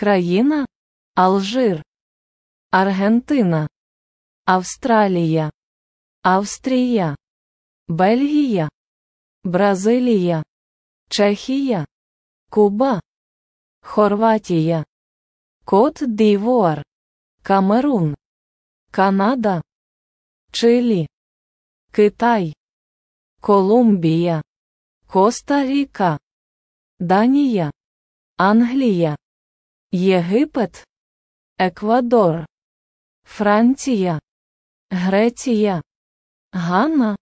Країна Алжир, Аргентина, Австралія, Австрія, Бельгія, Бразилія, Чехія, Куба, Хорватія, Кот Дівуар, Камерун, Канада, Чилі, Китай, Колумбія, Коста-Ріка, Данія, Англія, Єгипет, Еквадор, Франція, Греція, Ганна,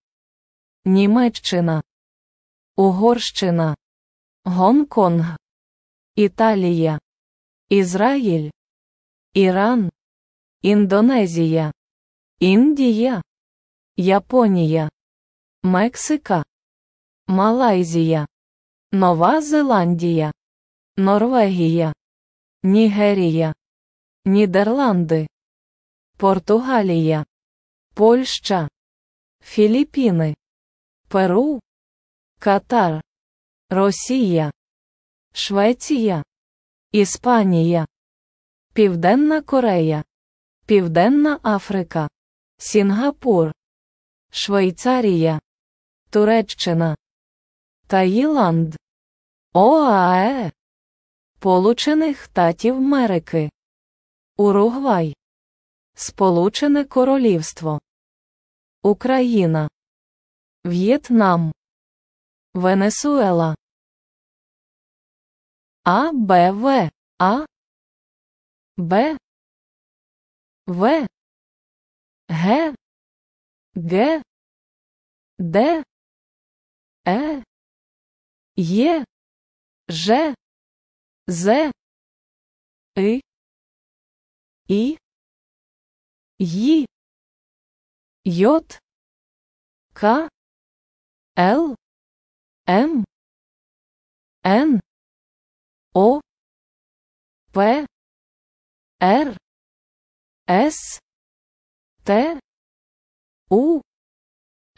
Німеччина, Угорщина, Гонконг, Італія, Ізраїль, Іран, Індонезія, Індія, Японія, Мексика, Малайзія, Нова Зеландія, Норвегія, Нігерія, Нідерланди, Португалія, Польща, Філіппіни, Перу, Катар, Росія, Швеція, Іспанія, Південна Корея, Південна Африка, Сінгапур, Швейцарія, Туреччина, Таїланд, ОАЕ, Получених Штатів Америки, Уругвай, Сполучене Королівство, Україна, В'єтнам, Венесуела, А, Б, В, А, Б, В, Г, Г, Д, Е, Є, Ж, З, И, І, Ї, Йот, К, Л, М, Н, О, П, Р, С, Т, У,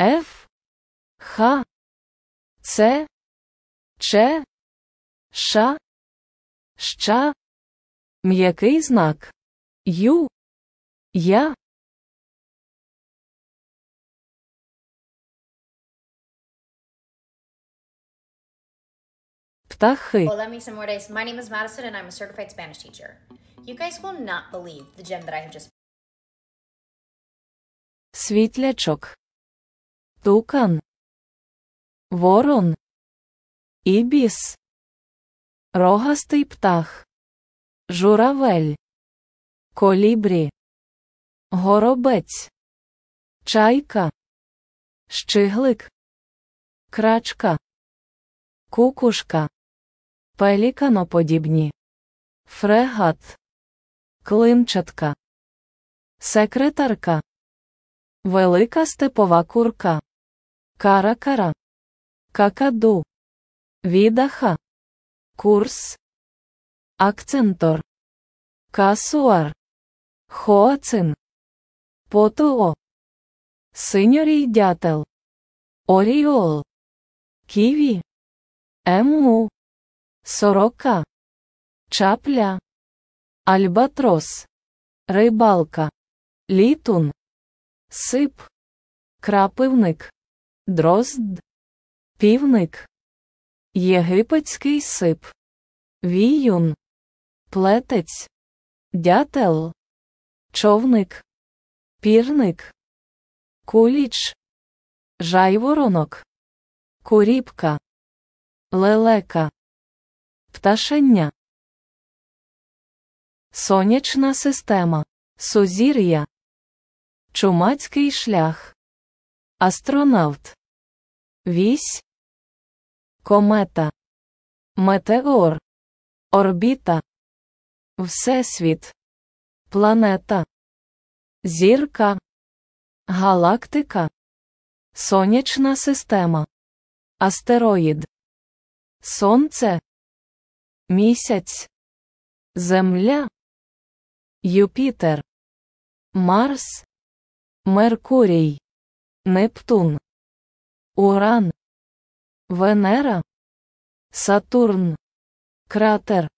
Ф, Х, Ц, Ч, Ш, Щ, м'який знак, Ю, Я, птахи, Hola, mis amores. My name is Madison, and I'm a certified Spanish teacher. You guys will not believe the gem that I have just світлячок, тукан, ворон, ібіс, рогастий птах, журавель, колібрі, горобець, чайка, щиглик, крачка, кукушка, пеліканоподібні, фрегат, климчатка, секретарка. Велика степова курка. Каракара. Какаду. Відаха. Курс. Акцентор. Касуар. Хоацин. Потоо. Синьорій дятел. Оріол. Ківі. Ему. Сорока. Чапля. Альбатрос. Рибалка. Літун. Сип, крапивник, дрозд, півник, єгипетський сип, віюн, плетець, дятел, човник, пірник, куліч, жайворонок, куріпка, лелека, пташення, сонячна система, сузір'я. Чумацький шлях. Астронавт. Вісь. Комета. Метеор. Орбіта. Всесвіт. Планета. Зірка. Галактика. Сонячна система. Астероїд. Сонце. Місяць. Земля. Юпітер. Марс. Меркурій, Нептун, Уран, Венера, Сатурн, Кратер,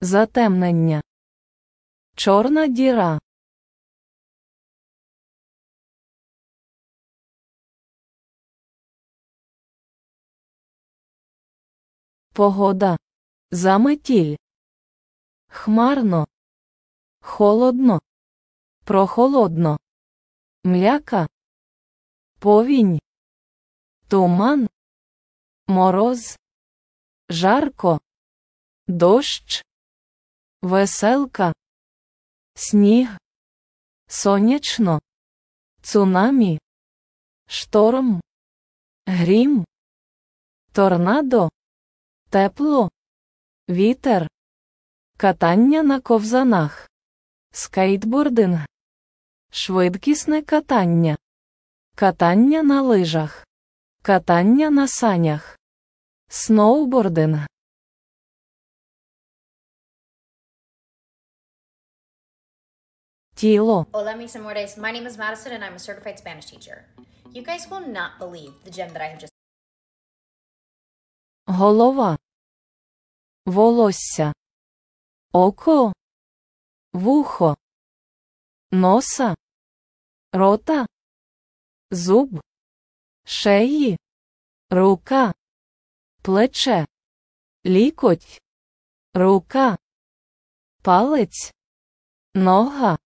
Затемнення. Чорна діра. Погода. Заметіль. Хмарно. Холодно. Прохолодно. Мляка. Повінь. Туман. Мороз. Жарко. Дощ. Веселка. Сніг. Сонячно. Цунамі. Шторм. Грім. Торнадо. Тепло. Вітер. Катання на ковзанах. Скейтбординг. Швидкісне катання. Катання на лижах. Катання на санях. Сноубординг. Тіло. Hola, mis amores. My name is Madison, and I'm a certified Spanish teacher. You guys will not believe the gem that I have just. Голова. Волосся. Око. Вухо. Носа. Рота. Зуб. Шеї. Рука. Плече. Лікоть. Рука. Палець. Нога.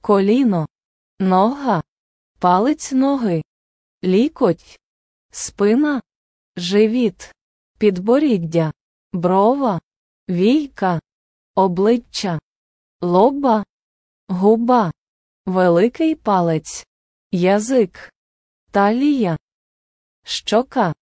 Коліно. Нога. Палець ноги. Лікоть. Спина. Живіт. Підборіддя. Брова. Війка. Обличчя. Лоба. Губа. Великий палець. Язик. Талія. Щока.